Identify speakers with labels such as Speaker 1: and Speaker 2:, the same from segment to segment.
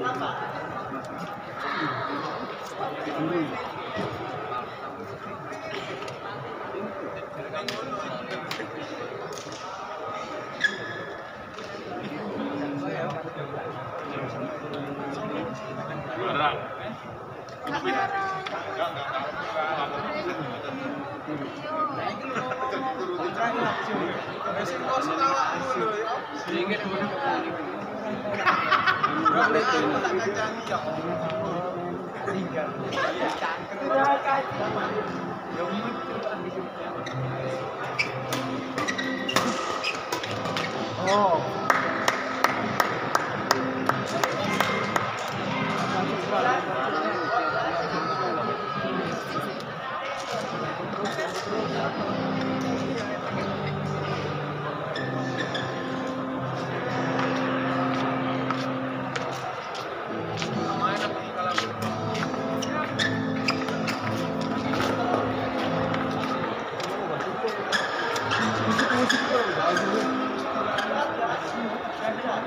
Speaker 1: Sehingga
Speaker 2: kemudian Thank you.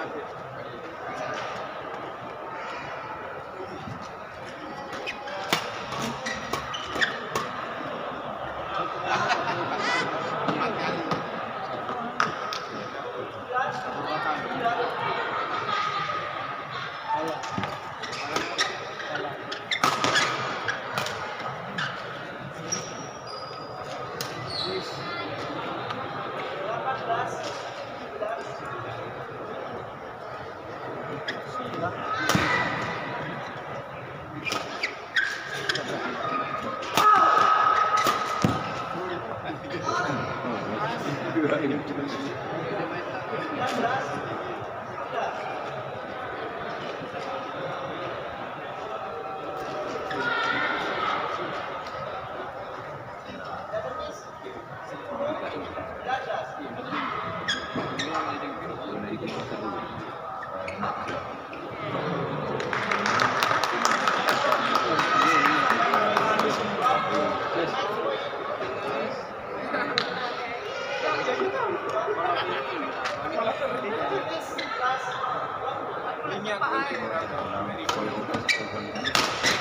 Speaker 3: Peace. Um abraço.
Speaker 4: Minyak